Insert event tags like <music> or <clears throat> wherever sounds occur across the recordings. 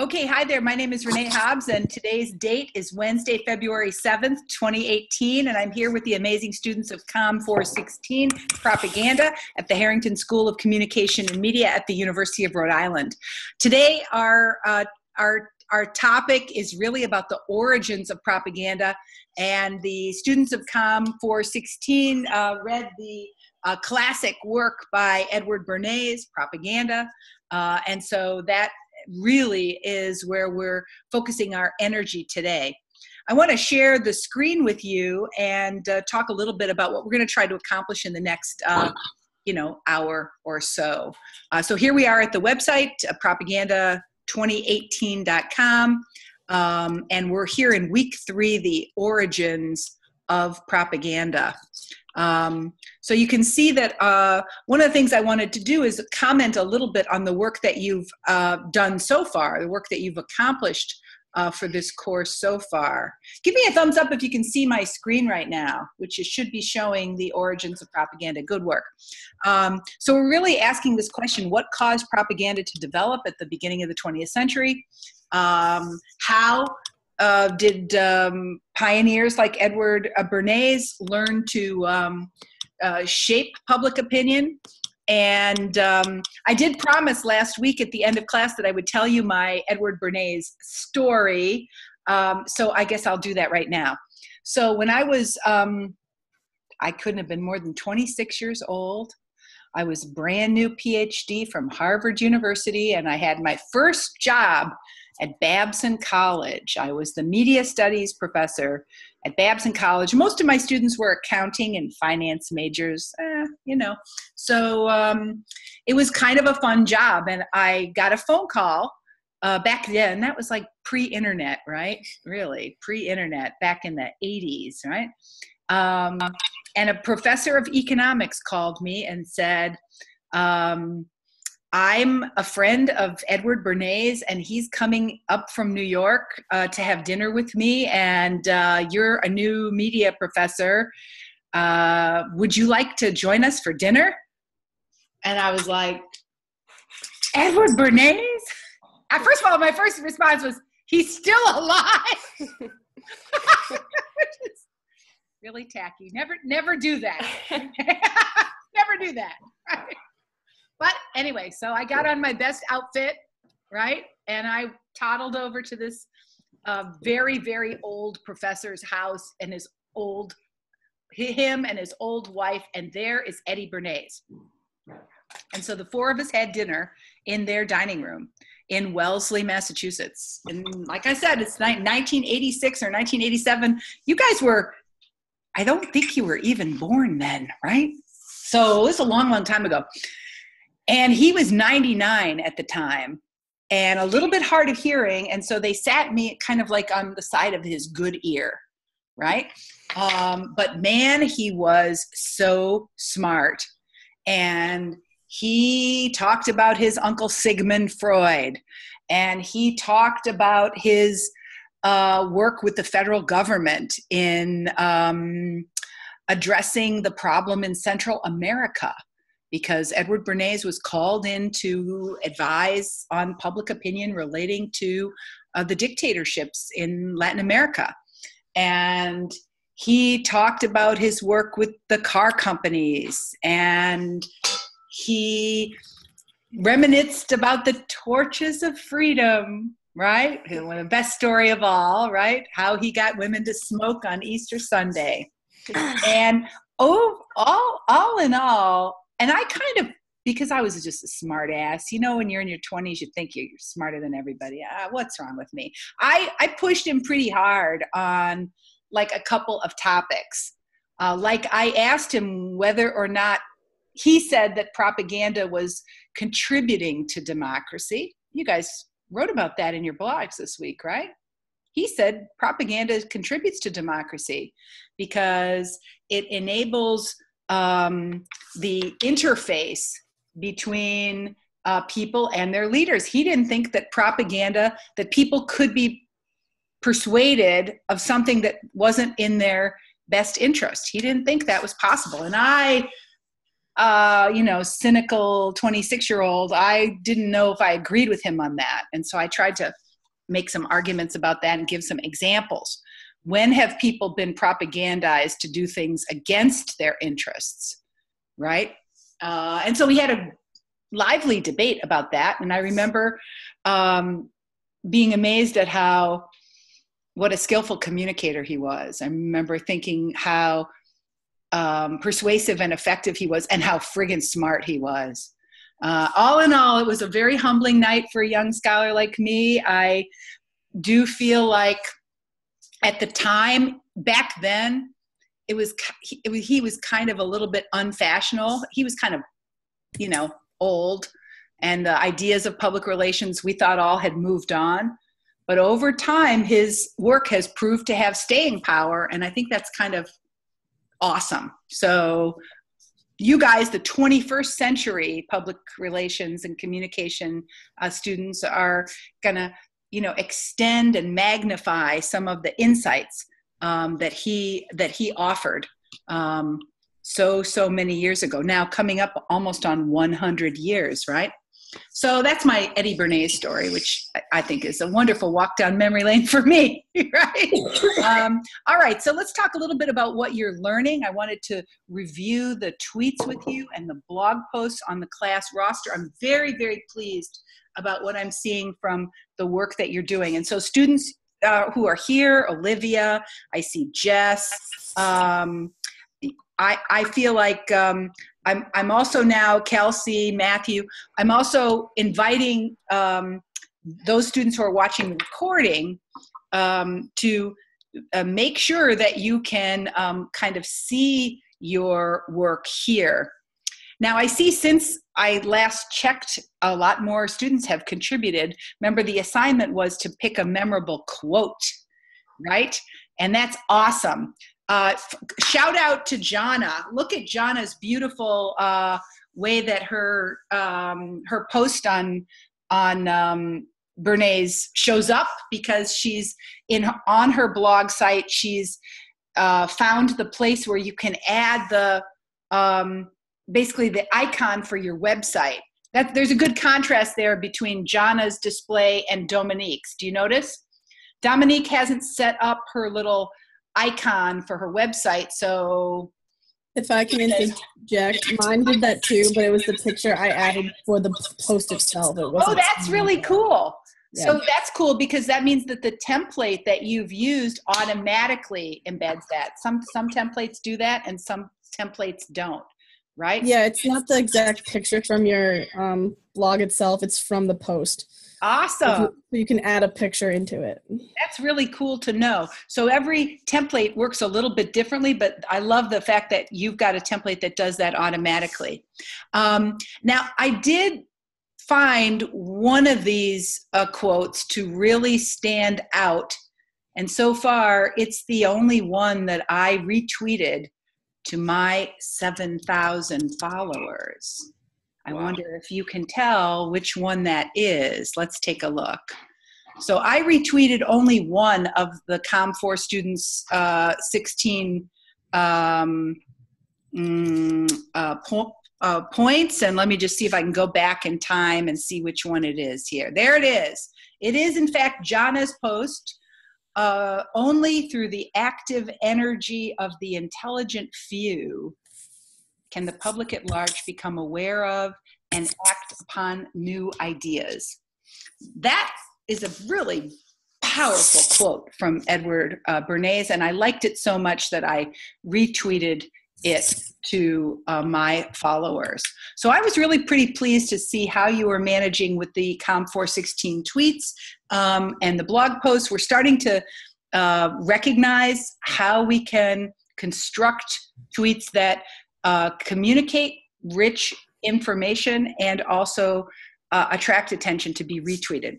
Okay, hi there. My name is Renee Hobbs, and today's date is Wednesday, February 7th, 2018. And I'm here with the amazing students of COM 416 Propaganda at the Harrington School of Communication and Media at the University of Rhode Island. Today, our, uh, our our topic is really about the origins of propaganda, and the students of COM 416 uh, read the uh, classic work by Edward Bernays, Propaganda, uh, and so that really is where we're focusing our energy today. I want to share the screen with you and uh, talk a little bit about what we're going to try to accomplish in the next, uh, you know, hour or so. Uh, so here we are at the website, uh, propaganda2018.com, um, and we're here in week three, the origins of propaganda. Um, so you can see that uh, one of the things I wanted to do is comment a little bit on the work that you've uh, done so far, the work that you've accomplished uh, for this course so far. Give me a thumbs up if you can see my screen right now, which should be showing the origins of propaganda. Good work. Um, so we're really asking this question, what caused propaganda to develop at the beginning of the 20th century? Um, how uh, did um, pioneers like Edward uh, Bernays learn to um, uh, shape public opinion? And um, I did promise last week at the end of class that I would tell you my Edward Bernays story. Um, so I guess I'll do that right now. So when I was, um, I couldn't have been more than 26 years old. I was brand new PhD from Harvard University, and I had my first job at Babson College. I was the media studies professor at Babson College. Most of my students were accounting and finance majors, eh, you know. So um, it was kind of a fun job. And I got a phone call uh, back then. That was like pre internet, right? Really, pre internet back in the 80s, right? Um, and a professor of economics called me and said, um, I'm a friend of Edward Bernays, and he's coming up from New York uh, to have dinner with me. And uh, you're a new media professor. Uh, would you like to join us for dinner? And I was like, Edward Bernays? Uh, first of all, my first response was, he's still alive. <laughs> really tacky. Never, never do that. <laughs> <laughs> never do that. Right? But anyway, so I got on my best outfit, right? And I toddled over to this uh, very, very old professor's house and his old, him and his old wife, and there is Eddie Bernays. And so the four of us had dinner in their dining room in Wellesley, Massachusetts. And like I said, it's 1986 or 1987. You guys were, I don't think you were even born then, right? So it was a long, long time ago. And he was 99 at the time and a little bit hard of hearing. And so they sat me kind of like on the side of his good ear, right? Um, but man, he was so smart. And he talked about his uncle Sigmund Freud, and he talked about his uh, work with the federal government in um, addressing the problem in Central America because Edward Bernays was called in to advise on public opinion relating to uh, the dictatorships in Latin America. And he talked about his work with the car companies and he reminisced about the torches of freedom right? The best story of all right? How he got women to smoke on easter sunday. <clears throat> And oh all all in all and I kind of because I was just a smart ass. You know, when you're in your 20s, you think you're, smarter than everybody. Ah, what's wrong with me? I, I pushed him pretty hard on like a couple of topics. Uh, like I asked him whether or not he said that propaganda was contributing to democracy. You guys wrote about that in your blogs this week, right? He said propaganda contributes to democracy because it enables um, the interface between uh, people and their leaders. He didn't think that propaganda, that people could be persuaded of something that wasn't in their best interest. He didn't think that was possible. And I, uh, you know, cynical 26 year old, I didn't know if I agreed with him on that. And so I tried to make some arguments about that and give some examples. When have people been propagandized to do things against their interests, right? Uh, and so we had a lively debate about that. And I remember um, being amazed at how what a skillful communicator he was. I remember thinking how um, persuasive and effective he was, and how friggin' smart he was. Uh, all in all, it was a very humbling night for a young scholar like me. I do feel like at the time, back then, it was, it was he was kind of a little bit unfashionable. He was kind of, you know, old, and the ideas of public relations we thought all had moved on. But over time, his work has proved to have staying power, and I think that's kind of awesome. So you guys, the 21st century public relations and communication uh, students, are gonna, you know, extend and magnify some of the insights um, that he that he offered um, so so many years ago. Now coming up almost on 100 years, right? So that's my Eddie Bernays story, which I think is a wonderful walk down memory lane for me, <laughs> right? <laughs> Um, all right, so let's talk a little bit about what you're learning. I wanted to review the tweets with you and the blog posts on the class roster. I'm very, very pleased about what I'm seeing from the work that you're doing. And so, students uh, who are here, Olivia, I see Jess. Um, I, I feel like um, I'm, I'm also now, Kelsey, Matthew, I'm also inviting um, those students who are watching the recording um, to uh, make sure that you can um, kind of see your work here. Now, I see since I last checked, a lot more students have contributed. Remember, the assignment was to pick a memorable quote, right? And that's awesome. Uh, shout out to Jana. Look at Jana's beautiful uh, way that her um, her post on on um, Bernays shows up because she's in on her blog site. She's uh, found the place where you can add the um, basically the icon for your website. That there's a good contrast there between Jana's display and Dominique's. Do you notice? Dominique hasn't set up her little icon for her website. So if I can interject, mine did that too, but it was the picture I added for the post itself. It oh, that's really cool. Yeah. So that's cool because that means that the template that you've used automatically embeds that. Some some templates do that and some templates don't, right? Yeah, it's not the exact picture from your um, blog itself, it's from the post. Awesome. So you can add a picture into it. That's really cool to know. So every template works a little bit differently, but I love the fact that you've got a template that does that automatically. Um, now, I did find one of these uh, quotes to really stand out. And so far, it's the only one that I retweeted to my 7,000 followers. I wow. wonder if you can tell which one that is. Let's take a look. So I retweeted only one of the COM4 students' uh, 16 um, mm, uh, po- uh, points. And let me just see if I can go back in time and see which one it is here. There it is. It is, in fact, Jana's post. Uh, only through the active energy of the intelligent few can the public at large become aware of and act upon new ideas. That is a really powerful quote from Edward uh, Bernays, and I liked it so much that I retweeted it to uh, my followers. So I was really pretty pleased to see how you were managing with the COM416 tweets um, and the blog posts. We're starting to uh, recognize how we can construct tweets that uh, communicate rich information and also uh, attract attention to be retweeted.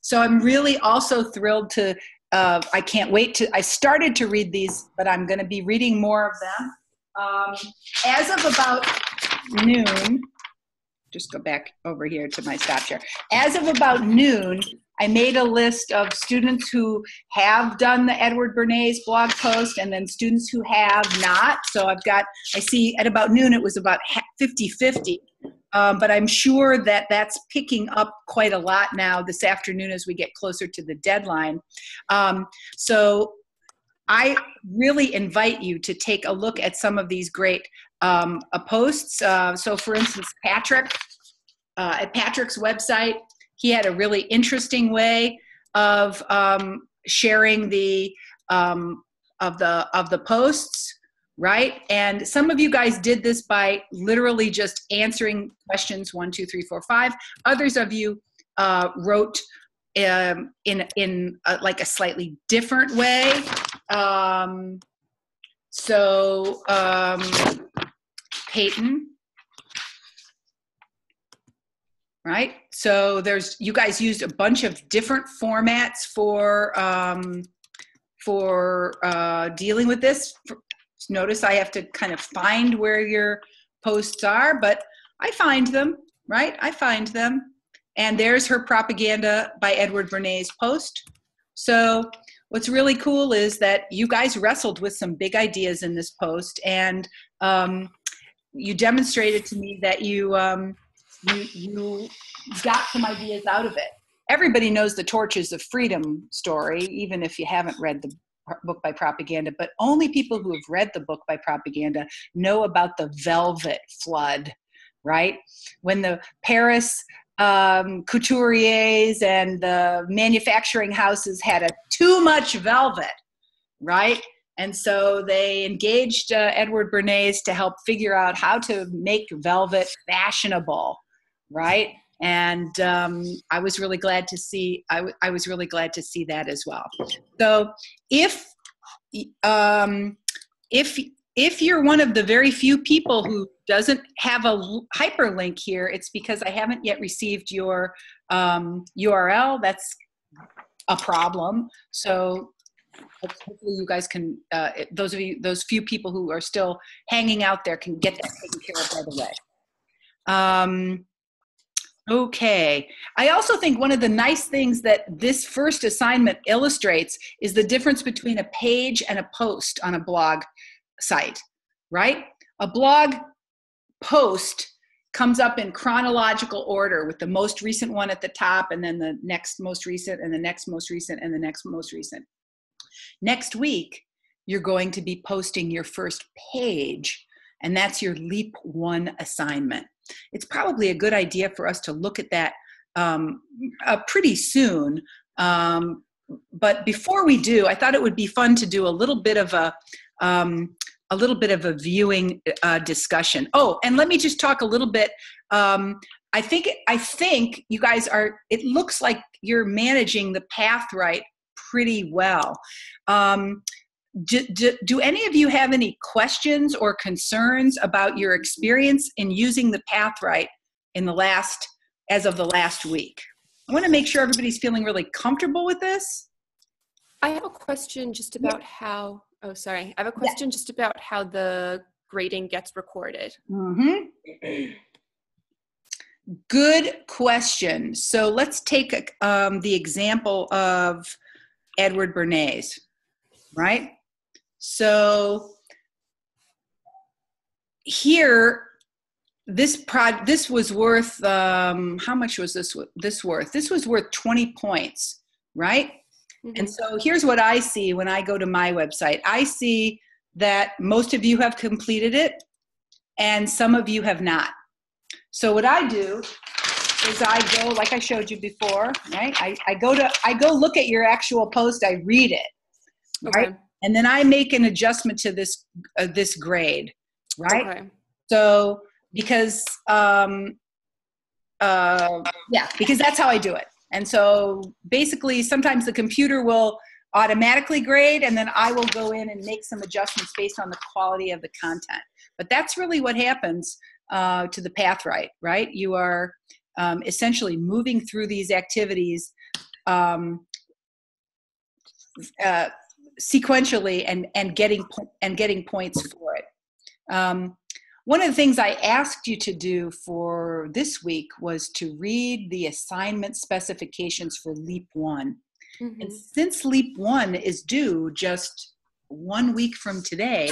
So I'm really also thrilled to, uh, I can't wait to, I started to read these, but I'm going to be reading more of them. Um, as of about noon, just go back over here to my stop share. As of about noon, I made a list of students who have done the Edward Bernays blog post and then students who have not. So I've got, I see at about noon it was about 50 50. um, but I'm sure that that's picking up quite a lot now this afternoon as we get closer to the deadline. Um, so I really invite you to take a look at some of these great um, uh, posts. Uh, so, for instance, Patrick uh, at Patrick's website, he had a really interesting way of um, sharing the um, of the of the posts right? And some of you guys did this by literally just answering questions one two three four five. Others of you uh, wrote um, in in a, like a slightly different way. Um, so um, peyton right? So there's you guys used a bunch of different formats for um, for uh, dealing with this. Notice i have to kind of find where your posts are but i find them right? I find them. And there's her propaganda by edward bernays post. So what's really cool is that you guys wrestled with some big ideas in this post. And um, you demonstrated to me that you um, you you got some ideas out of it. Everybody knows the Torches of Freedom story, even if you haven't read the book by propaganda, but only people who have read the book by propaganda know about the velvet flood, right? When the Paris um, couturiers and the manufacturing houses had a too much velvet, right? And so they engaged uh, Edward Bernays to help figure out how to make velvet fashionable right? And um, I was really glad to see. I, w- I was really glad to see that as well. So if um, if if you're one of the very few people who doesn't have a hyperlink here, it's because I haven't yet received your um, URL. That's a problem. So hopefully you guys can, uh, those of you, those few people who are still hanging out there can get that taken care of right away. Um, Okay. I also think one of the nice things that this first assignment illustrates is the difference between a page and a post on a blog site, right? A blog post comes up in chronological order with the most recent one at the top and then the next most recent and the next most recent and the next most recent. Next week, you're going to be posting your first page, and that's your Leap One assignment it's probably a good idea for us to look at that um, uh, pretty soon. Um, but before we do, I thought it would be fun to do a little bit of a um, a little bit of a viewing uh, discussion. Oh, and let me just talk a little bit. Um, I think I think you guys are. It looks like you're managing the Pathwright pretty well. Um, do, do, do, any of you have any questions or concerns about your experience in using the Pathwright in the last as of the last week i want to make sure everybody's feeling really comfortable with this i have a question just about yeah. how oh sorry i have a question yeah. just about how the grading gets recorded mm-hmm. good question so let's take um, the example of edward bernays right so here, this prod this was worth um, how much was this this worth? This was worth 20 points, right? Mm-hmm. And so here's what I see when I go to my website. I see that most of you have completed it and some of you have not. So what I do is I go like I showed you before, right? I, I go to I go look at your actual post, I read it. Right? Okay and then I make an adjustment to this uh, this grade, right? Okay. So because um, uh, yeah, because that's how I do it. And so basically, sometimes the computer will automatically grade, and then I will go in and make some adjustments based on the quality of the content. But that's really what happens uh, to the Pathwright? Right? You are um, essentially moving through these activities um, uh, sequentially and and getting and getting points for it. Um, one of the things I asked you to do for this week was to read the assignment specifications for Leap One. Mm-hmm. And since Leap One is due just one week from today,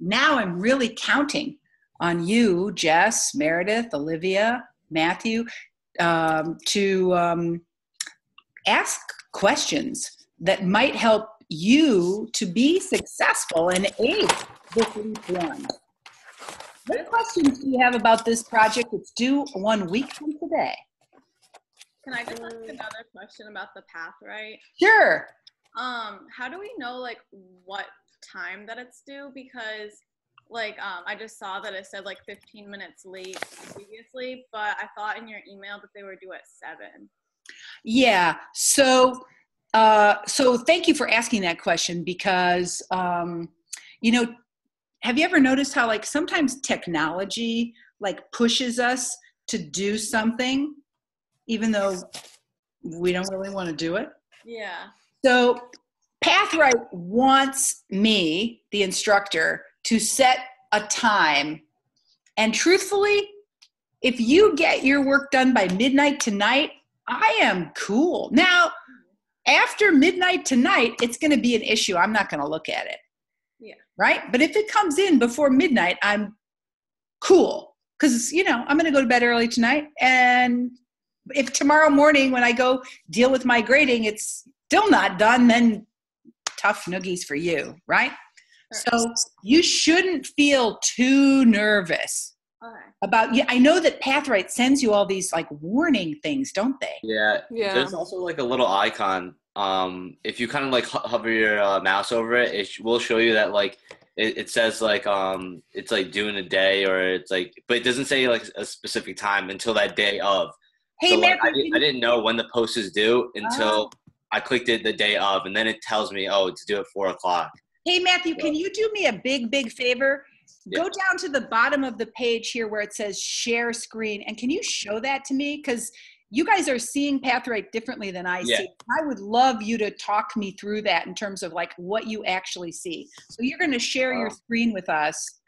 now I'm really counting on you, Jess, Meredith, Olivia, Matthew, um, to um, ask questions that might help you to be successful and aid this leap one. What questions do you have about this project? It's due one week from today. Can I just ask another question about the Pathwright? Sure. Um, how do we know like what time that it's due? Because like um, I just saw that it said like 15 minutes late previously, but I thought in your email that they were due at seven. Yeah. So, uh, so thank you for asking that question because, um, you know, have you ever noticed how like sometimes technology like pushes us to do something, even though we don't really want to do it? Yeah. So, Pathwright wants me, the instructor, to set a time. And truthfully, if you get your work done by midnight tonight, I am cool. Now, after midnight tonight, it's going to be an issue. I'm not going to look at it. Yeah. Right? But if it comes in before midnight, I'm cool. Because, you know, I'm going to go to bed early tonight. And if tomorrow morning when I go deal with my grading, it's still not done, then tough noogies for you, right? So you shouldn't feel too nervous Okay. about yeah i know that Pathwright sends you all these like warning things don't they Yeah. Yeah. There's also like a little icon. Um, if you kind of like ho- hover your uh, mouse over it, it sh- will show you that like it, it says like um it's like due in a day or it's like, but it doesn't say like a specific time until that day of. hey so, like, Matthew, I, didn't, I didn't know when the post is due until Oh. I clicked it the day of, and then it tells me, oh, it's due at four o'clock. hey matthew can you do me a big big favor Yeah. go down to the bottom of the page here where it says share screen and can you show that to me because you guys are seeing Pathwright differently than i Yeah. see i would love you to talk me through that in terms of like what you actually see so you're going to share your Oh. screen with us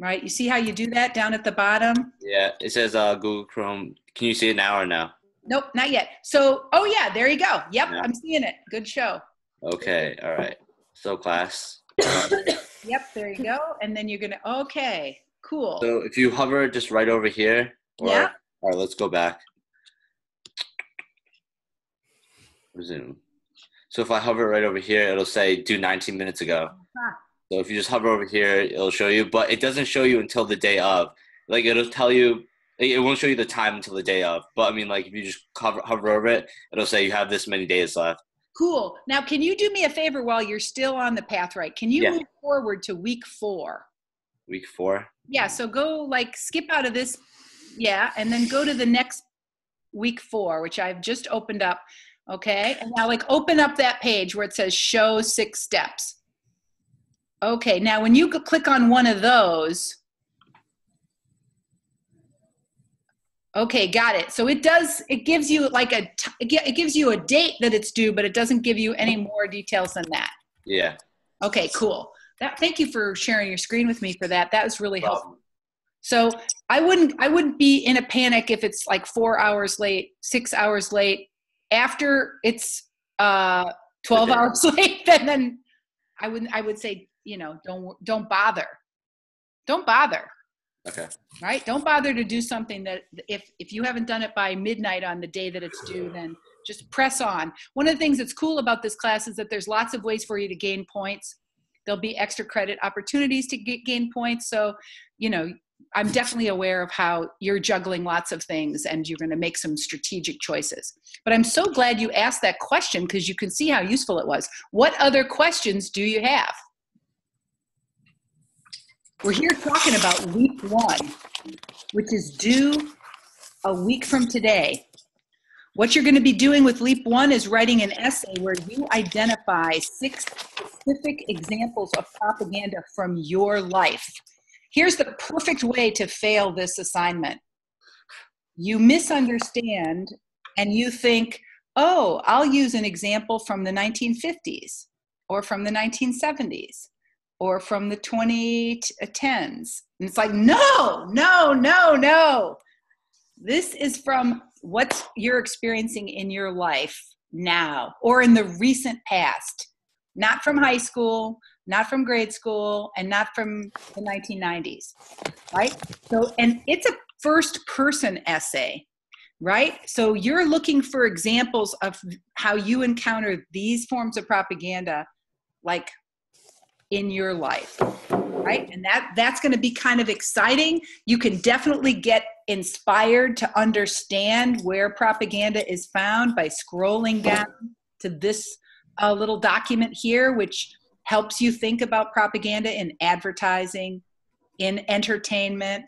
right you see how you do that down at the bottom Yeah, it says uh, Google Chrome. Can you see it now or no? Nope, not yet. So, oh yeah, there you go. Yep, Yeah. I'm seeing it. Good show. Okay, all right. So class. <coughs> <coughs> Yep, there you go. And then you're gonna. Okay, cool. So if you hover just right over here, or, Yeah. All right, let's go back. Resume. So if I hover right over here, it'll say due 19 minutes ago. Ah. So if you just hover over here, it'll show you, but it doesn't show you until the day of. Like it'll tell you, it won't show you the time until the day of. But I mean, like if you just hover, hover over it, it'll say you have this many days left. Cool. Now, can you do me a favor while you're still on the Pathwright? Can you Yeah. move forward to week four? Week four. Yeah. So go like skip out of this. Yeah, and then go to the next week four, which I've just opened up. Okay, and now like open up that page where it says show six steps. Okay, now when you click on one of those, okay, got it. So it does, it gives you like a. it gives you a date that it's due, but it doesn't give you any more details than that. Yeah. Okay, cool. That, thank you for sharing your screen with me for that. That was really helpful. So I wouldn't I wouldn't be in a panic if it's like four hours late, six hours late. After it's uh, twelve hours <laughs> late, then then I wouldn't. I would say you know don't don't bother, don't bother, Okay. right? Don't bother to do something that if if you haven't done it by midnight on the day that it's due, then just press on. One of the things that's cool about this class is that there's lots of ways for you to gain points. There'll be extra credit opportunities to get, gain points. So, you know, I'm definitely aware of how you're juggling lots of things and you're going to make some strategic choices. But I'm so glad you asked that question because you can see how useful it was. What other questions do you have? We're here talking about week one, which is due a week from today. What you're going to be doing with Leap One is writing an essay where you identify six specific examples of propaganda from your life. Here's the perfect way to fail this assignment you misunderstand and you think, oh, I'll use an example from the 1950s or from the 1970s or from the 2010s. And it's like, no, no, no, no. This is from what you're experiencing in your life now or in the recent past, not from high school, not from grade school, and not from the 1990s, right? So, and it's a first person essay, right? So you're looking for examples of how you encounter these forms of propaganda, like in your life right? And that that's going to be kind of exciting. You can definitely get inspired to understand where propaganda is found by scrolling down to this uh, little document here which helps you think about propaganda in advertising in entertainment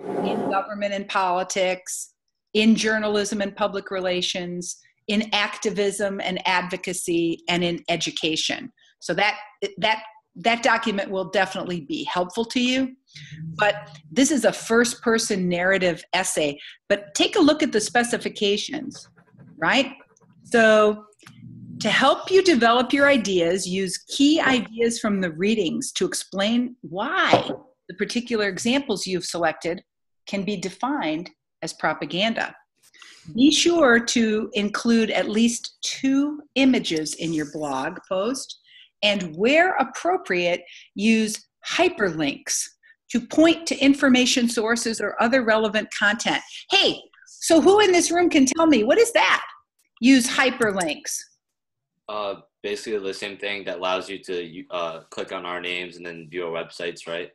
in government and politics in journalism and public relations in activism and advocacy and in education. So that that that document will definitely be helpful to you. Mm-hmm. But this is a first person narrative essay. But take a look at the specifications, right? So, to help you develop your ideas, use key ideas from the readings to explain why the particular examples you've selected can be defined as propaganda. Be sure to include at least two images in your blog post and where appropriate, use hyperlinks to point to information sources or other relevant content. Hey, so who in this room can tell me what is that? Use hyperlinks. Uh, basically the same thing that allows you to uh, click on our names and then view our websites, right?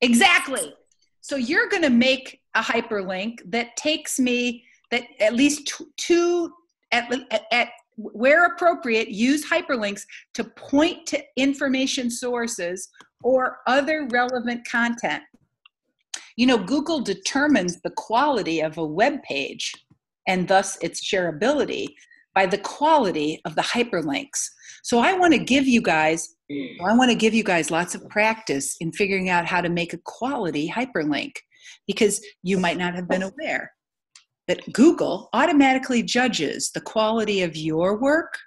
Exactly. So you're going to make a hyperlink that takes me that at least two at, at, where appropriate, use hyperlinks to point to information sources or other relevant content. You know, Google determines the quality of a web page and thus its shareability by the quality of the hyperlinks. So I want to give you guys I want to give you guys lots of practice in figuring out how to make a quality hyperlink because you might not have been aware that Google automatically judges the quality of your work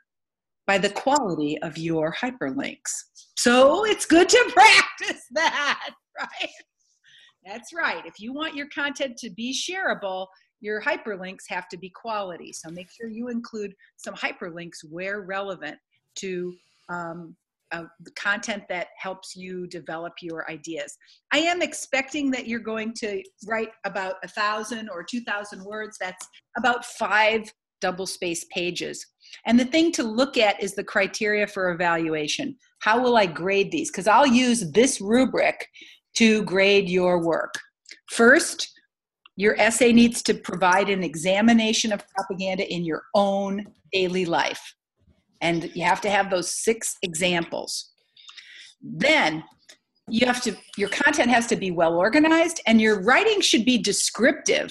by the quality of your hyperlinks. So it's good to <laughs> practice that, right? That's right. If you want your content to be shareable, your hyperlinks have to be quality. So make sure you include some hyperlinks where relevant to um, uh, the content that helps you develop your ideas. I am expecting that you're going to write about a thousand or two thousand words. That's about five double space pages. And the thing to look at is the criteria for evaluation. How will I grade these? Because I'll use this rubric to grade your work. First, your essay needs to provide an examination of propaganda in your own daily life. And you have to have those six examples. Then you have to, your content has to be well organized and your writing should be descriptive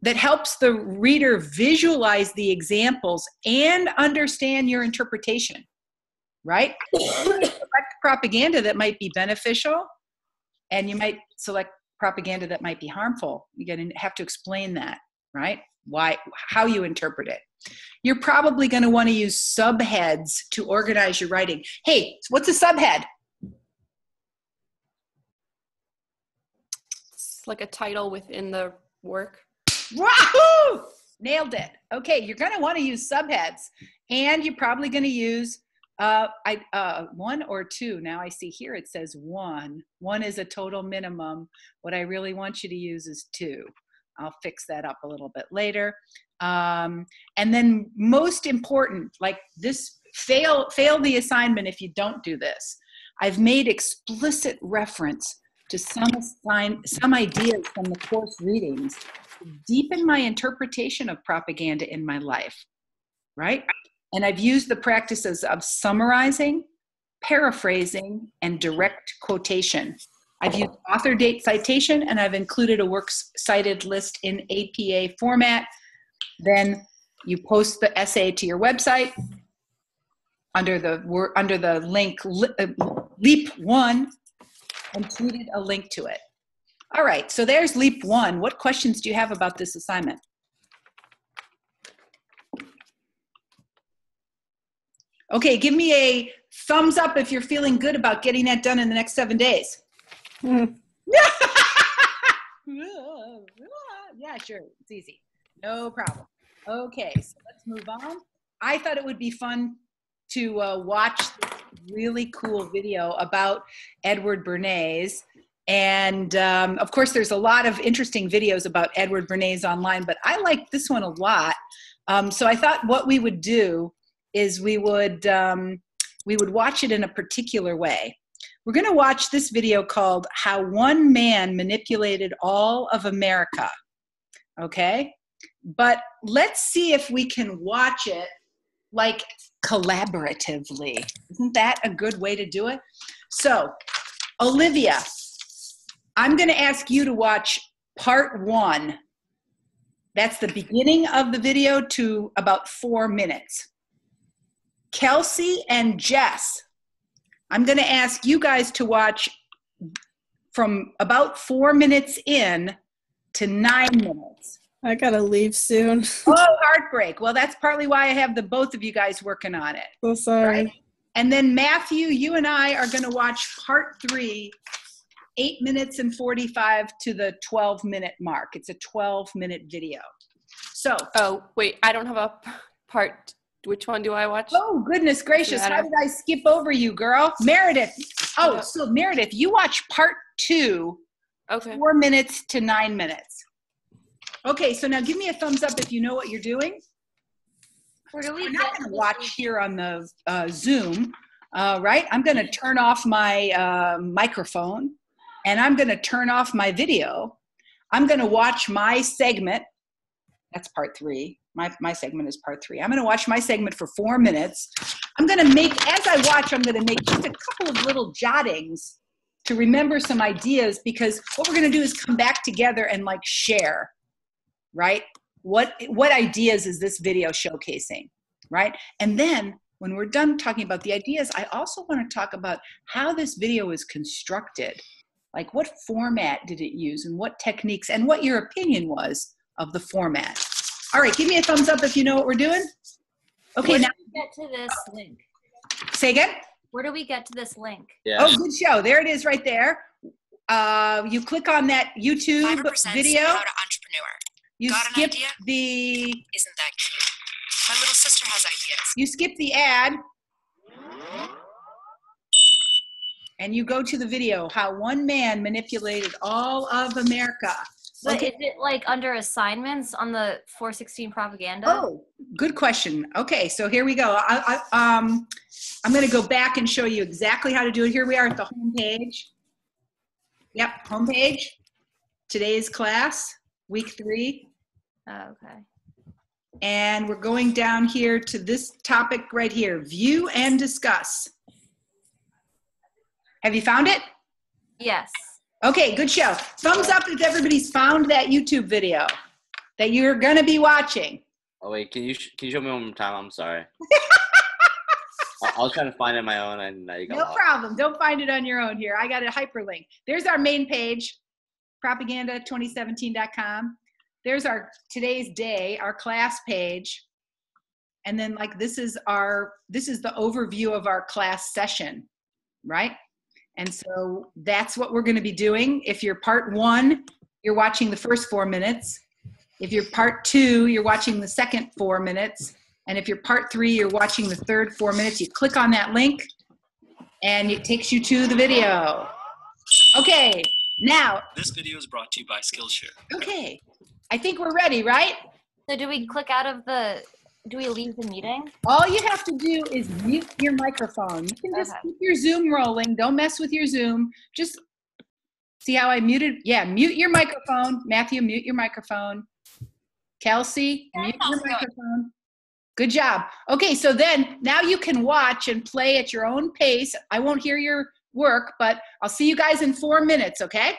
that helps the reader visualize the examples and understand your interpretation, right? <coughs> select propaganda that might be beneficial and you might select propaganda that might be harmful. You're going to have to explain that, right? Why, how you interpret it. You're probably going to want to use subheads to organize your writing. Hey, what's a subhead? It's like a title within the work. Wahoo! Nailed it. Okay, you're going to want to use subheads, and you're probably going to use uh, I, uh, one or two. Now I see here it says one. One is a total minimum. What I really want you to use is two. I'll fix that up a little bit later. Um, and then most important, like this, fail fail the assignment if you don't do this. I've made explicit reference to some assign, some ideas from the course readings deepen my interpretation of propaganda in my life, right? And I've used the practices of summarizing, paraphrasing, and direct quotation. I've used author date citation and I've included a works cited list in APA format then you post the essay to your website under the under the link uh, Leap One, and a link to it. All right, so there's Leap One. What questions do you have about this assignment? Okay, give me a thumbs up if you're feeling good about getting that done in the next seven days. Yeah, sure, it's easy. No problem. Okay, so let's move on. I thought it would be fun to uh, watch really cool video about Edward Bernays. And um, of course, there's a lot of interesting videos about Edward Bernays online, but I like this one a lot. Um, so I thought what we would do is we would um, we would watch it in a particular way. We're going to watch this video called "How One Man Manipulated All of America." Okay, but let's see if we can watch it like collaboratively. Isn't that a good way to do it? So, Olivia, I'm going to ask you to watch part one. That's the beginning of the video to about four minutes. Kelsey and Jess, I'm going to ask you guys to watch from about four minutes in to nine minutes. I gotta leave soon. <laughs> Oh, heartbreak. Well, that's partly why I have the both of you guys working on it. So sorry. Right. And then Matthew, you and I are going to watch part three, eight minutes and 45 to the 12 minute mark. It's a 12 minute video. So, Oh, wait, I don't have a part. Which one do I watch? oh, goodness gracious. How did I skip over you, girl? Meredith. Oh, so Meredith, you watch part two, Okay. four minutes to nine minutes. Okay, so now give me a thumbs up if you know what you're doing. Where do we We're not going to to watch here on the uh, Zoom, uh, right? I'm going to turn off my uh, microphone and I'm going to turn off my video. I'm going to watch my segment. That's part three. My, my segment is part three. I'm going to watch my segment for four minutes. I'm going to make, as I watch, I'm going to make just a couple of little jottings to remember some ideas because what we're going to do is come back together and like share, right? What, what ideas is this video showcasing? right? And then when we're done talking about the ideas, I also want to talk about how this video is constructed. Like what format did it use and what techniques and what your opinion was of the format. All right, give me a thumbs up if you know what we're doing. Okay, Where now do we get to this link? say again. Where do we get to this link? Yeah. Oh, good show. There it is right there. Uh, you click on that YouTube Five percent video. how to entrepreneur. You Got an skip idea? the Isn't that cute? My little sister has ideas. you skip the ad and you go to the video how one man manipulated all of america But Okay. is it like under assignments on the 416 propaganda? oh good question okay so here we go I, I, um, i'm going to go back and show you exactly how to do it here we are at the home page yep home page today's class week three Oh, okay. and we're going down here to this topic right here view and discuss have you found it Yes. Okay, good show. Thumbs up if everybody's found that YouTube video that you're going to be watching. Oh wait, can you sh- can you show me one more time? I'm sorry. I, I was trying to find it on my own, and now you got No lost. problem. Don't find it on your own here. I got a hyperlink. There's our main page, propaganda2017.com. There's our today's day, our class page. And then like this is our this is the overview of our class session, right? And so that's what we're going to be doing. If you're part 1, you're watching the first 4 minutes. If you're part 2, you're watching the second 4 minutes. And if you're part 3, you're watching the third 4 minutes. You click on that link and it takes you to the video. Okay, now, This video is brought to you by Skillshare. okay, I think we're ready, right? So do we click out of the, do we leave the meeting? All you have to do is mute your microphone. You can just Okay. keep your Zoom rolling. Don't mess with your Zoom. Just see how I muted? Yeah, mute your microphone. Matthew, mute your microphone. Kelsey, mute your microphone. Good job. Okay, so then now you can watch and play at your own pace. I won't hear your work, but I'll see you guys in four minutes, okay?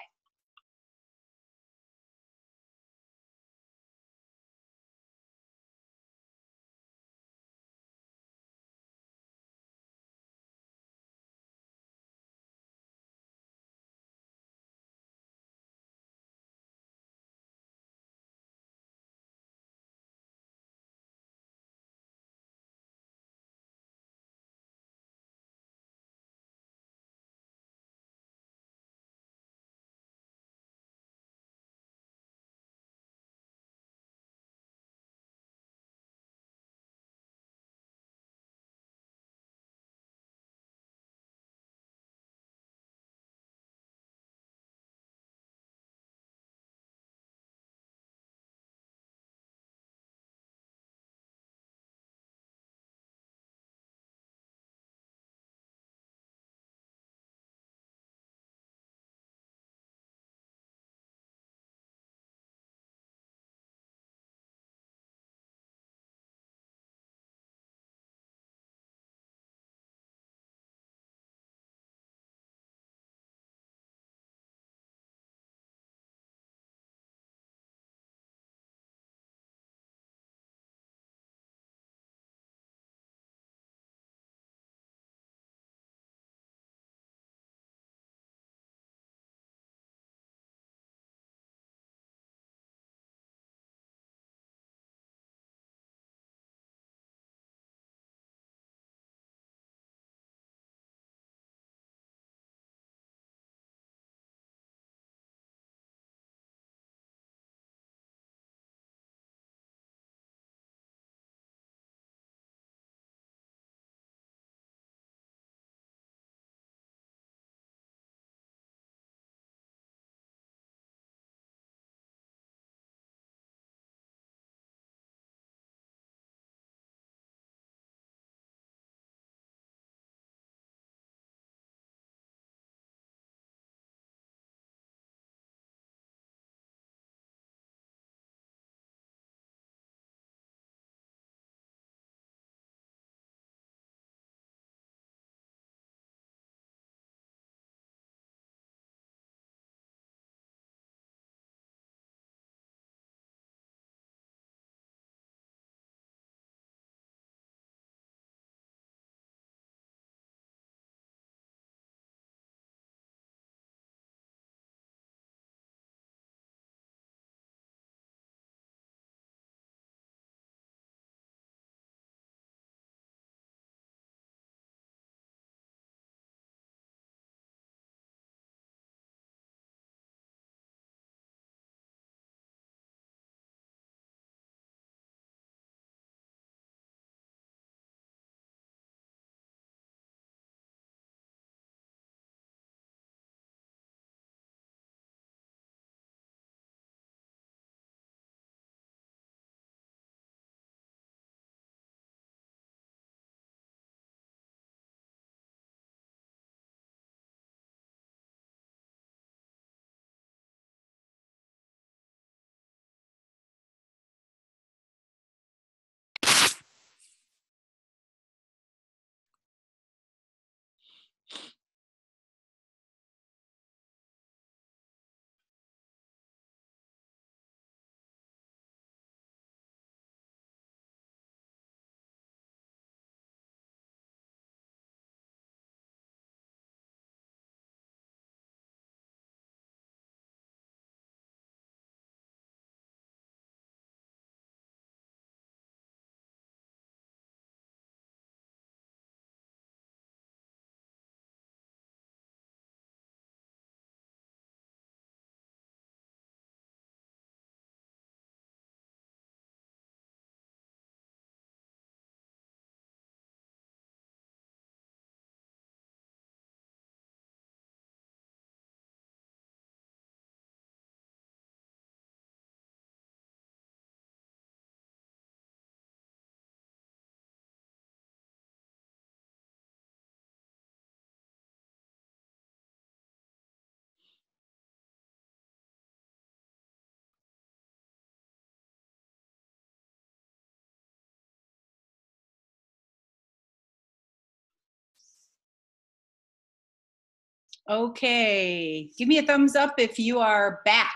Okay, give me a thumbs up if you are back.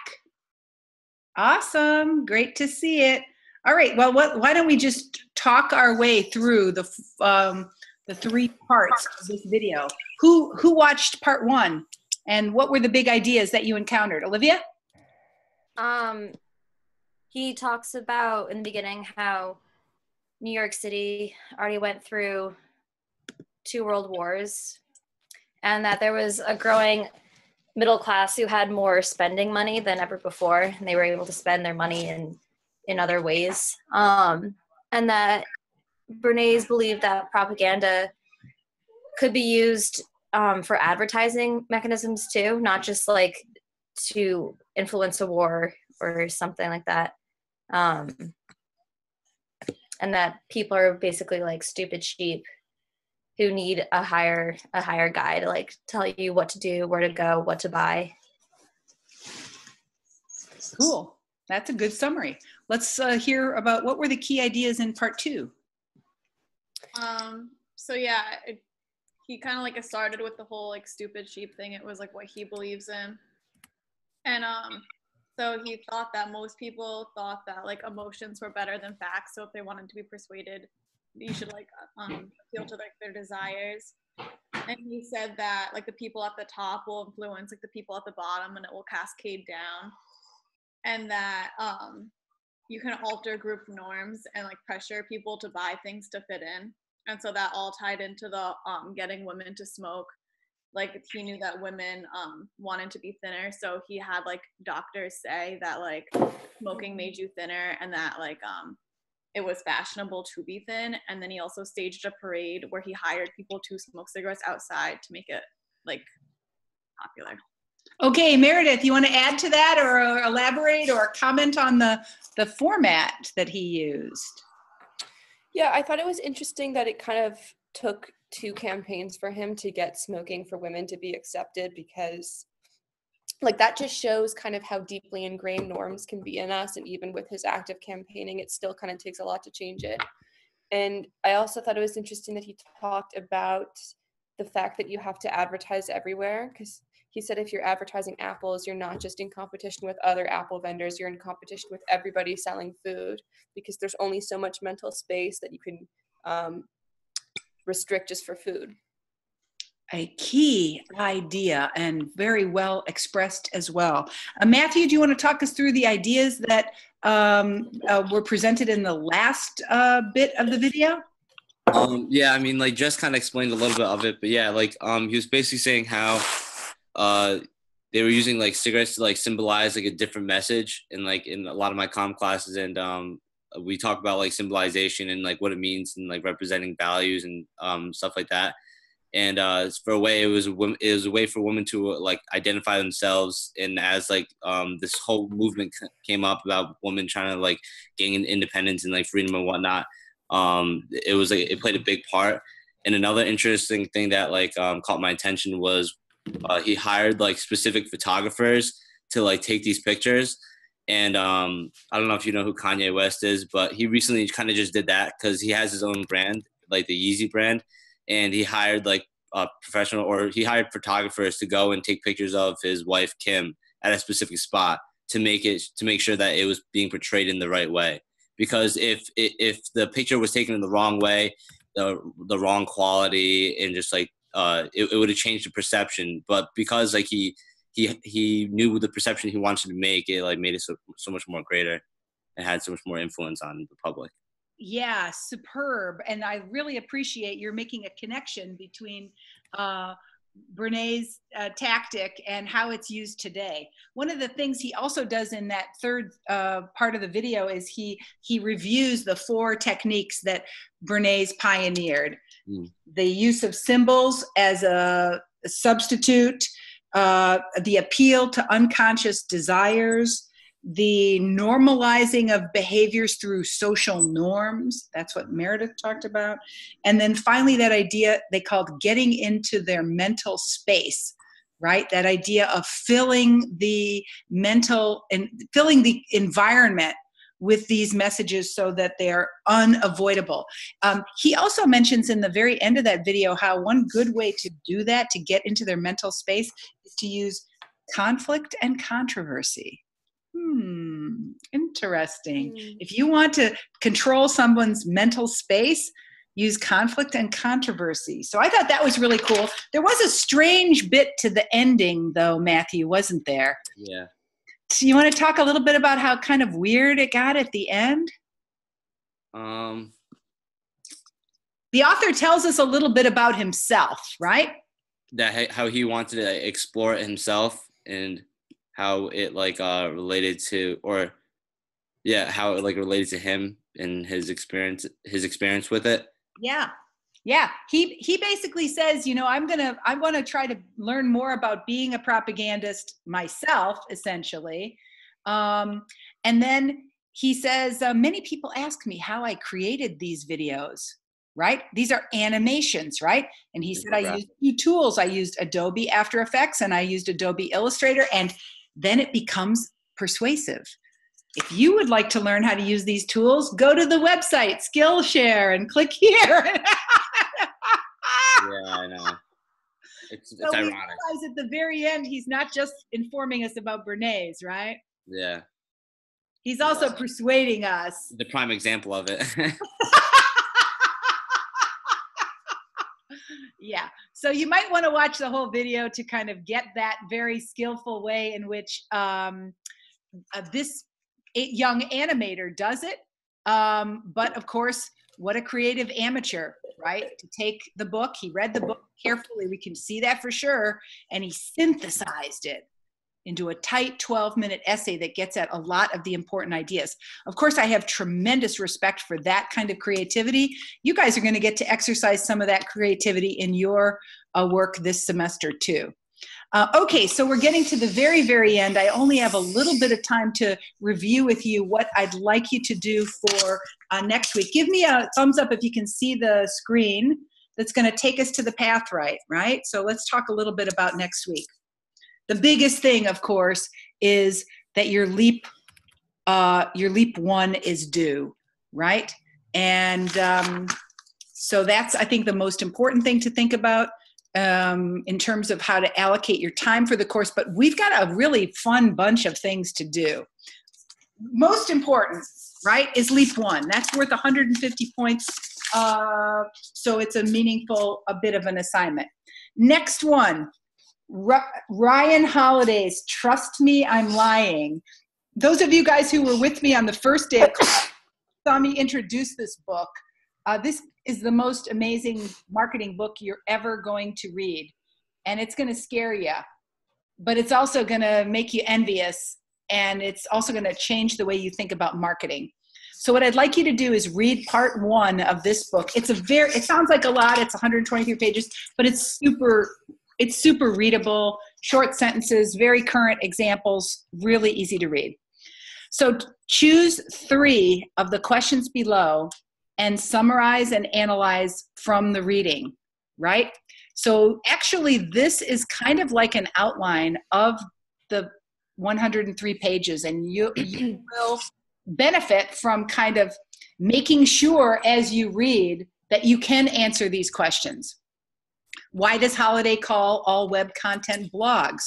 Awesome, great to see it. All right, well, what, why don't we just talk our way through the um, the three parts of this video? Who who watched part one, and what were the big ideas that you encountered? Olivia. Um, he talks about in the beginning how New York City already went through two world wars and that there was a growing middle class who had more spending money than ever before and they were able to spend their money in in other ways. Um, and that bernays believed that propaganda could be used um, for advertising mechanisms too not just like to influence a war or something like that. Um, and that people are basically like stupid sheep who need a higher a higher guy to like tell you what to do where to go what to buy Cool. That's a good summary. Let's uh, hear about what were the key ideas in part two. Um, so yeah, it, he kind of like started with the whole like stupid sheep thing. It was like what he believes in. And um, so he thought that most people thought that like emotions were better than facts. So if they wanted to be persuaded, you should like um, appeal to like their desires. And he said that like the people at the top will influence like the people at the bottom, and it will cascade down. And that um, you can alter group norms and like pressure people to buy things to fit in. And so that all tied into the um, getting women to smoke like he knew that women um, wanted to be thinner so he had like doctors say that like smoking made you thinner and that like um it was fashionable to be thin and then he also staged a parade where he hired people to smoke cigarettes outside to make it like popular Okay, Meredith, you want to add to that or elaborate or comment on the the format that he used? Yeah, I thought it was interesting that it kind of took two campaigns for him to get smoking for women to be accepted because like that just shows kind of how deeply ingrained norms can be in us and even with his active campaigning it still kind of takes a lot to change it. And i also thought it was interesting that he talked about the fact that you have to advertise everywhere because he said if you're advertising apples you're not just in competition with other apple vendors you're in competition with everybody selling food because there's only so much mental space that you can um, restrict just for food A key idea and very well expressed as well. Uh, Matthew, do you want to talk us through the ideas that um, uh, were presented in the last uh, bit of the video? Um, yeah, I mean, like, just kind of explained a little bit of it, but yeah, like, um, he was basically saying how, uh, they were using like cigarettes to like symbolize like a different message, and like in a lot of my com classes, and um, we talk about like symbolization and like what it means and like representing values and um stuff like that. And uh, for a way, it was a, it was a way for women to uh, like identify themselves, and as like um this whole movement came up about women trying to like gain independence and like freedom and whatnot um it was like it played a big part. And another interesting thing that like um caught my attention was uh, he hired like specific photographers to like take these pictures. And um i don't know if you know who kanye west is but he recently kind of just did that because he has his own brand like the yeezy brand and he hired like a professional or he hired photographers to go and take pictures of his wife kim at a specific spot to make it to make sure that it was being portrayed in the right way. Because if if the picture was taken in the wrong way the the wrong quality and just like uh it, it would have changed the perception. But because like he he he knew the perception he wanted to make it like made it so, so much more greater and had so much more influence on the public Yeah, superb. And I really appreciate you're making a connection between uh, Bernays' uh, tactic and how it's used today. One of the things he also does in that third uh, part of the video is he he reviews the four techniques that Bernays pioneered. Mm. The use of symbols as a substitute, uh, the appeal to unconscious desires, the normalizing of behaviors through social norms. That's what Meredith talked about. And then finally, that idea they called getting into their mental space, right? That idea of filling the mental and filling the environment with these messages so that they're unavoidable. Um, he also mentions in the very end of that video how one good way to do that, to get into their mental space, is to use conflict and controversy. Hmm, interesting. Mm. If you want to control someone's mental space, use conflict and controversy. So I thought that was really cool. There was a strange bit to the ending, though, Matthew, wasn't there? Yeah. So you want to talk a little bit about how kind of weird it got at the end? Um. The author tells us a little bit about himself, right? That how he wanted to explore it himself and how it like uh related to or yeah how it like related to him and his experience his experience with it. Yeah. Yeah. He he basically says, you know, I'm going to I want to try to learn more about being a propagandist myself essentially. Um and then he says uh, many people ask me how I created these videos, right? These are animations, right? And he said I used two tools. I used Adobe After Effects and I used Adobe Illustrator and then it becomes persuasive. If you would like to learn how to use these tools, go to the website Skillshare and click here. yeah, I know. It's it's so we ironic. realize at the very end, he's not just informing us about Bernays, right? Yeah, He's also persuading us. the prime example of it. <laughs> yeah. So you might want to watch the whole video to kind of get that very skillful way in which um, uh, this young animator does it. Um, but of course, what a creative amateur, right? To take the book, he read the book carefully. We can see that for sure. And he synthesized it into a tight 12 minute essay that gets at a lot of the important ideas. Of course, I have tremendous respect for that kind of creativity. You guys are going to get to exercise some of that creativity in your uh, work this semester, too. Uh, okay, so we're getting to the very, very end. I only have a little bit of time to review with you what I'd like you to do for uh, next week. Give me a thumbs up if you can see the screen that's going to take us to the Pathwright, right? So let's talk a little bit about next week. The biggest thing, of course, is that your leap, uh, your leap one is due, right? And um, so that's, I think, the most important thing to think about um, in terms of how to allocate your time for the course. But we've got a really fun bunch of things to do. Most important, right, is leap one. That's worth 150 points. Uh, so it's a meaningful, a bit of an assignment. Next one, Ryan Holiday's Trust Me, I'm Lying. Those of you guys who were with me on the first day of class saw me introduce this book. Uh, this is the most amazing marketing book you're ever going to read. And it's going to scare you, but it's also going to make you envious. And it's also going to change the way you think about marketing. So what I'd like you to do is read part one of this book. It's a very, it sounds like a lot. It's 123 pages, but it's super, it's super readable, short sentences, very current examples, really easy to read. So choose three of the questions below and summarize and analyze from the reading, right? So actually, this is kind of like an outline of the 103 pages, and you, you <clears throat> will benefit from kind of making sure as you read that you can answer these questions. Why does Holiday call all web content blogs?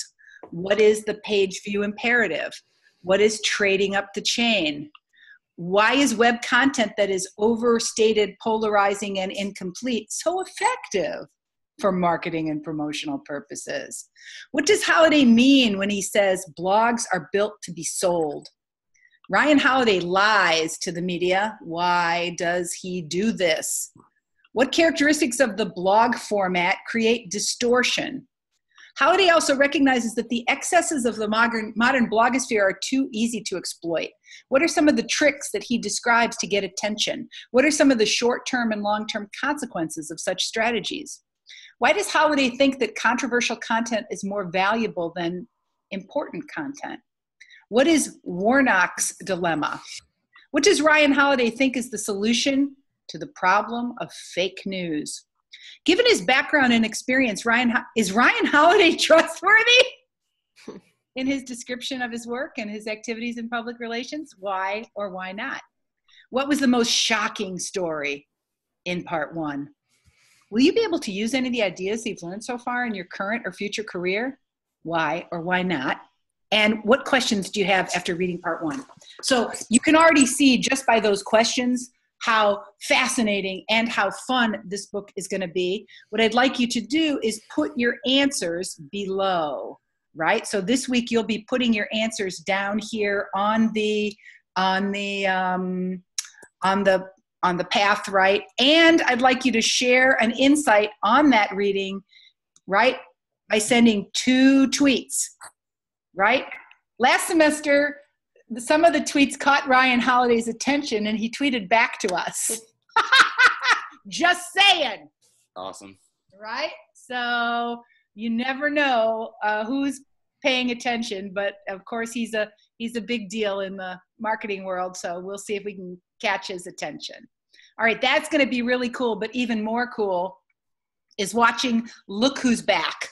What is the page view imperative? What is trading up the chain? Why is web content that is overstated, polarizing, and incomplete so effective for marketing and promotional purposes? What does Holiday mean when he says blogs are built to be sold? Ryan Holiday lies to the media. Why does he do this? What characteristics of the blog format create distortion? Holiday also recognizes that the excesses of the modern, modern blogosphere are too easy to exploit. What are some of the tricks that he describes to get attention? What are some of the short term and long term consequences of such strategies? Why does Holiday think that controversial content is more valuable than important content? What is Warnock's dilemma? What does Ryan Holiday think is the solution to the problem of fake news? Given his background and experience, Ryan is Ryan Holiday <laughs> trustworthy? <laughs> in his description of his work and his activities in public relations? Why or why not? What was the most shocking story in part one? Will you be able to use any of the ideas you've learned so far in your current or future career? Why or why not? And what questions do you have after reading part one? So you can already see just by those questions how fascinating and how fun this book is going to be. What I'd like you to do is put your answers below, right? So this week you'll be putting your answers down here on the on the um, on the on the path, right? And I'd like you to share an insight on that reading, right? By sending two tweets, right? Last semester, some of the tweets caught Ryan Holiday's attention and he tweeted back to us. <laughs> Just saying, Awesome. right? So you never know uh, who's paying attention, but of course he's a he's a big deal in the marketing world. So we'll see if we can catch his attention. All right, that's going to be really cool. But even more cool is watching Look Who's Back.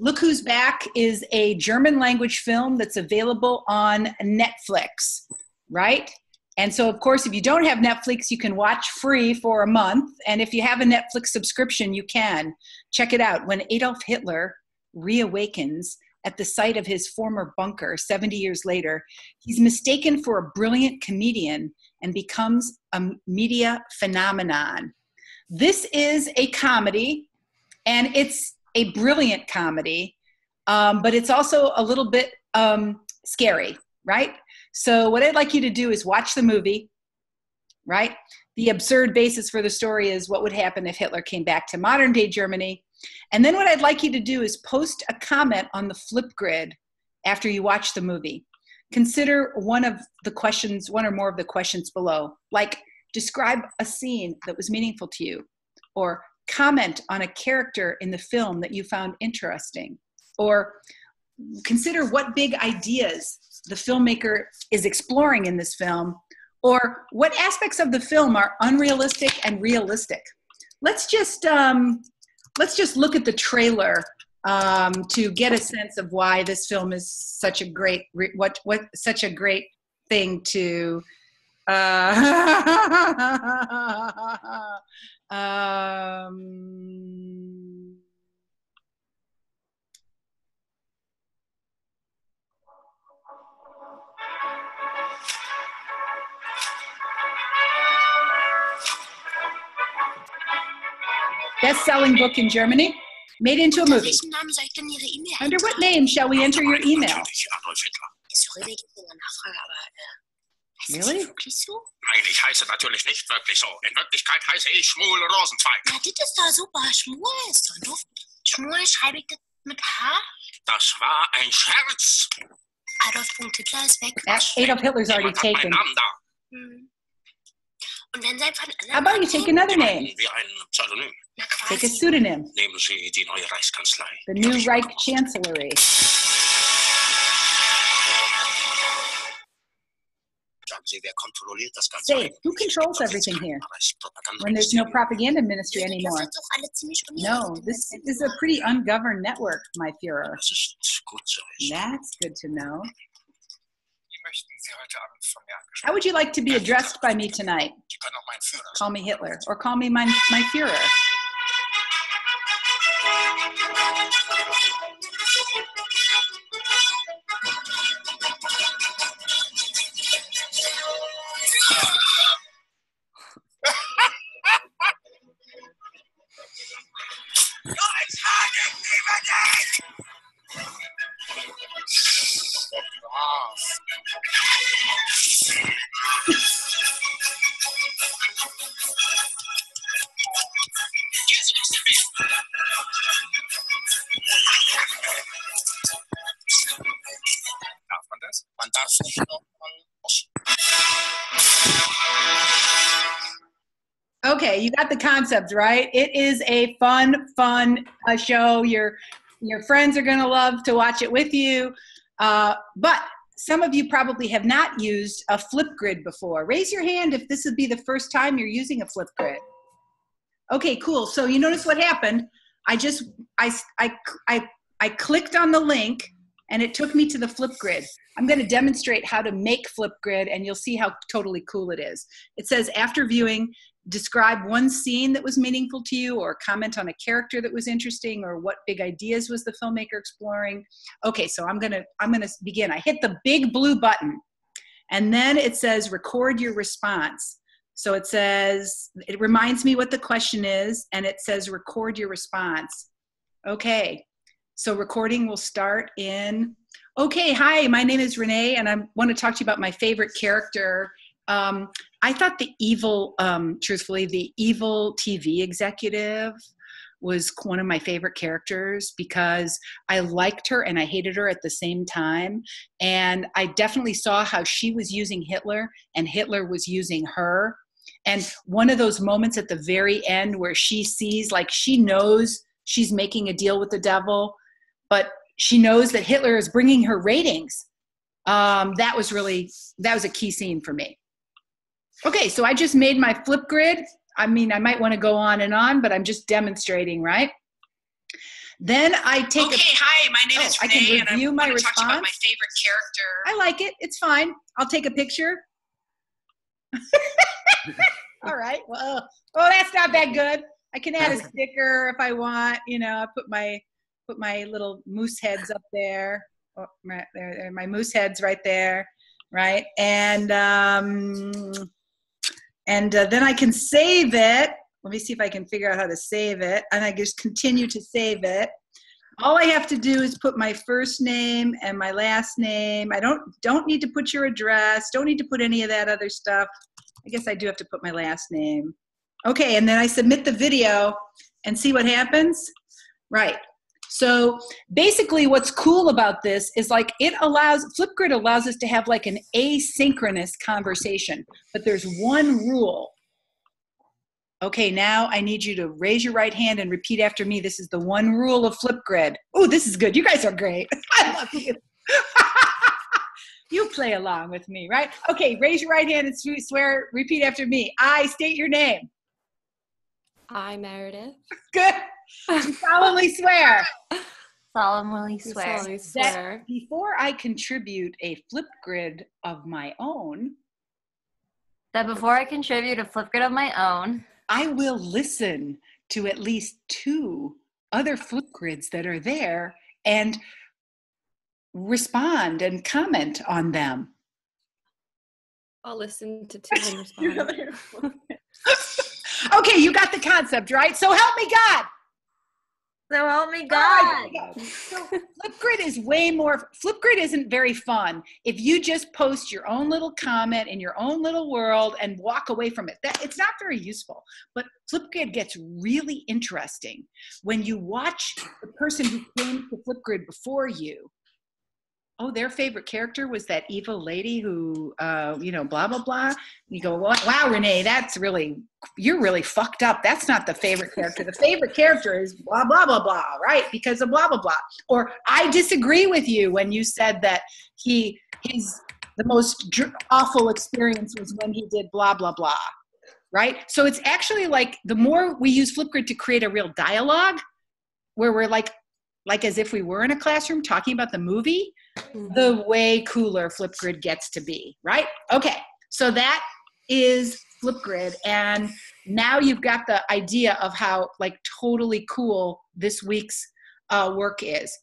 Look Who's Back is a German language film that's available on Netflix, right? And so, of course, if you don't have Netflix, you can watch free for a month. And if you have a Netflix subscription, you can. Check it out. When Adolf Hitler reawakens at the site of his former bunker 70 years later, he's mistaken for a brilliant comedian and becomes a media phenomenon. This is a comedy, and it's a brilliant comedy, um, but it's also a little bit um, scary, right? So, what I'd like you to do is watch the movie, right? The absurd basis for the story is what would happen if Hitler came back to modern day Germany. And then, what I'd like you to do is post a comment on the Flipgrid after you watch the movie. Consider one of the questions, one or more of the questions below, like describe a scene that was meaningful to you, or comment on a character in the film that you found interesting, or consider what big ideas the filmmaker is exploring in this film, or what aspects of the film are unrealistic and realistic. Let's just um, let's just look at the trailer um, to get a sense of why this film is such a great what what such a great thing to. Uh, <laughs> um, best-selling book in Germany, made into a movie. Welchen Namen soll ich denn Ihre E-Mail Under what name shall we enter your email? Heißt Really? das wirklich so? Nein, ich heiße natürlich nicht wirklich so. In Wirklichkeit heiße ich Schmuel Rosenzweig. Na, das ist doch super. Schmuel ist doch doof. Schmuel schreibe ich das mit H. Das war ein Scherz. Adolf Hitler ist weg. Adolf Hitler's already Jemand hat meinen taken. Hm. Und wenn sein von How about you take another name? Wie ein Pseudonym. Na Take a pseudonym. Nehmen Sie die neue Reichskanzlei. The New Reich Chancellery. Sagen Sie, wer kontrolliert das Ganze? Say, who controls Gibt doch jetzt everything here? When there's no propaganda ministry anymore. sind doch alle ziemlich No, this is a pretty ungoverned network, my Führer. Das ist gut zu wissen. That's good to know. Wie möchten Sie heute Abend von mir angesprochen How would you like to be addressed by me tonight? Sie können auch meinen Führer Call me Hitler or call me my, my Führer. The concept, right? It is a fun, fun uh, show. Your your friends are going to love to watch it with you. Uh, but some of you probably have not used a Flipgrid before. Raise your hand if this would be the first time you're using a Flipgrid. Okay, cool. So you notice what happened? I just I I I, I clicked on the link and it took me to the Flipgrid. I'm going to demonstrate how to make Flipgrid, and you'll see how totally cool it is. It says after viewing, describe one scene that was meaningful to you, or comment on a character that was interesting, or what big ideas was the filmmaker exploring. Okay, so I'm gonna I'm gonna begin. I hit the big blue button, and then it says record your response. So it says it reminds me what the question is, and it says record your response. Okay, so recording will start in. Okay, hi, my name is Renee, and I want to talk to you about my favorite character. Um, I thought the evil, um, truthfully, the evil TV executive was one of my favorite characters because I liked her and I hated her at the same time. And I definitely saw how she was using Hitler and Hitler was using her. And one of those moments at the very end where she sees, like, she knows she's making a deal with the devil, but she knows that Hitler is bringing her ratings. Um, that was really, that was a key scene for me. Okay, so I just made my Flipgrid. I mean, I might want to go on and on, but I'm just demonstrating, right? Then I take Okay, a, hi, my name Oh, is I Renee, can and I review my to talk to you about my favorite character. I like it. It's fine. I'll take a picture. <laughs> All right. Well, oh, that's not that good. I can add a <laughs> sticker if I want. You know, I put my put my little moose heads up there. Oh, right there, my moose heads right there, right? And um, and uh, then I can save it. Let me see if I can figure out how to save it. And I just continue to save it. All I have to do is put my first name and my last name. I don't don't need to put your address. Don't need to put any of that other stuff. I guess I do have to put my last name. Okay, and then I submit the video and see what happens. Right. So basically, what's cool about this is like it allows Flipgrid allows us to have like an asynchronous conversation, but there's one rule. Okay, now I need you to raise your right hand and repeat after me. This is the one rule of Flipgrid. Oh, this is good. You guys are great. <laughs> I love you. <laughs> you play along with me, right? Okay, raise your right hand and swear. Repeat after me. I state your name. I, Meredith. Good. You solemnly swear. Solemnly swear. solemnly that swear. before I contribute a Flipgrid of my own, That before I contribute a Flipgrid of my own, I will listen to at least two other Flipgrids that are there and respond and comment on them. I'll listen to two and <laughs> respond. okay, you got the concept, right? So help me God. So help me All God. right, here we go. So Flipgrid is way more. Flipgrid isn't very fun if you just post your own little comment in your own little world and walk away from it. That it's not very useful. But Flipgrid gets really interesting when you watch the person who came to Flipgrid before you. Oh, their favorite character was that evil lady who, uh, you know, blah blah blah. You go, wow, Renee, that's really you're really fucked up. That's not the favorite character. The favorite character is blah, blah, blah, blah, right? Because of blah, blah, blah. Or I disagree with you when you said that he, his, the most dr- awful experience was when he did blah, blah, blah, right? So it's actually like the more we use Flipgrid to create a real dialogue where we're like, like as if we were in a classroom talking about the movie, the way cooler Flipgrid gets to be, right? Okay, so that is Flipgrid, and now you've got the idea of how like totally cool this week's uh, work is.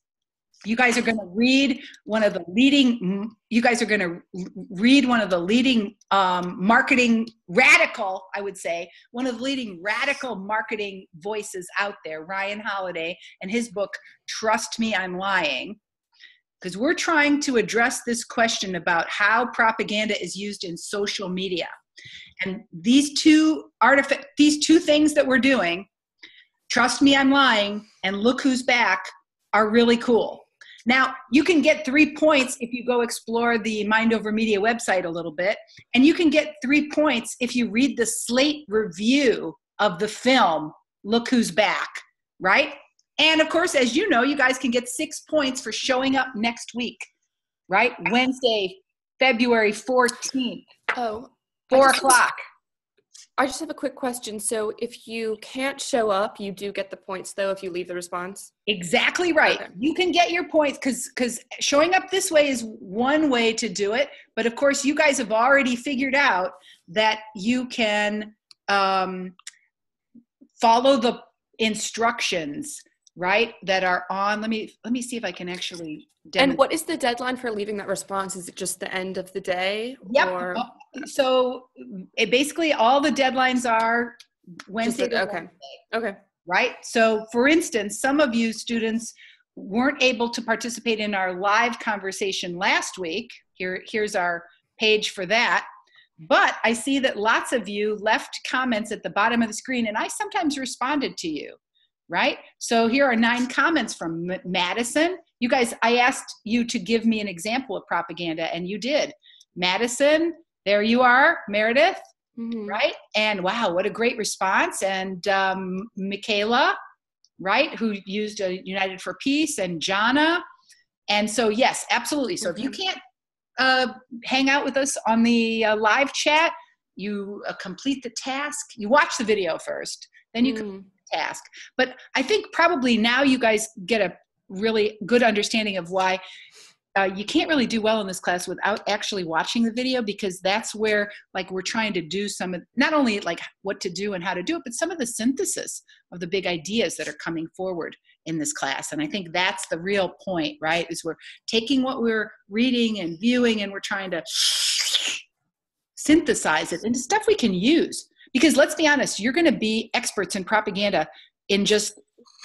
You guys are going to read one of the leading. You guys are going to read one of the leading um, marketing radical, I would say, one of the leading radical marketing voices out there, Ryan Holiday, and his book "Trust Me, I'm Lying." Because we're trying to address this question about how propaganda is used in social media. And these two artific- these two things that we're doing, trust me I'm lying and look who's back are really cool. Now, you can get 3 points if you go explore the Mind Over Media website a little bit, and you can get 3 points if you read the Slate review of the film Look Who's Back, right? And of course, as you know, you guys can get six points for showing up next week, right? Wednesday, February 14th, Oh, four I o'clock. I just have a quick question. So if you can't show up, you do get the points though if you leave the response. Exactly right. Okay. You can get your points because because showing up this way is one way to do it. But of course, you guys have already figured out that you can um, follow the instructions right that are on. Let me let me see if I can actually. And what is the deadline for leaving that response? Is it just the end of the day? Yep. Or Uh, So it basically all the deadlines are Wednesday. A- okay. Wednesday. okay. right? So, for instance, some of you students weren't able to participate in our live conversation last week. Here, here's our page for that. But I see that lots of you left comments at the bottom of the screen, and I sometimes responded to you, right? So here are nine comments from M- Madison. You guys, I asked you to give me an example of propaganda, and you did. Madison, there you are, Meredith Mhm. right? And wow, what a great response. And um, Michaela, right, who used uh, United for Peace, and Jana. And so, yes, absolutely. So if you can't uh, hang out with us on the uh, live chat, you uh, complete the task. You watch the video first, then you Mm. the task. But I think probably now you guys get a really good understanding of why uh, you can't really do well in this class without actually watching the video because that's where like we're trying to do some of not only like what to do and how to do it but some of the synthesis of the big ideas that are coming forward in this class and i think that's the real point right is we're taking what we're reading and viewing and we're trying to synthesize it into stuff we can use because let's be honest you're going to be experts in propaganda in just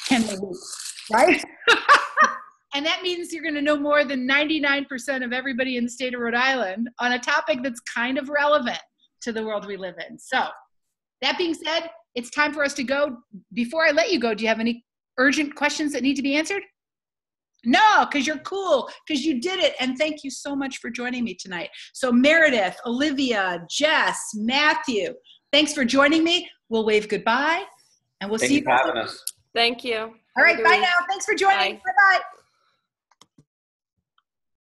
10 weeks right <laughs> and that means you're going to know more than 99% of everybody in the state of Rhode Island on a topic that's kind of relevant to the world we live in. So, that being said, it's time for us to go. Before I let you go, do you have any urgent questions that need to be answered? No, because you're cool, because you did it. And thank you so much for joining me tonight. So, Meredith, Olivia, Jess, Matthew, thanks for joining me. We'll wave goodbye and we'll Thank see you Thank you. for having us. Thank you. All right, Have a good bye now. Thanks for joining. Bye. Bye bye.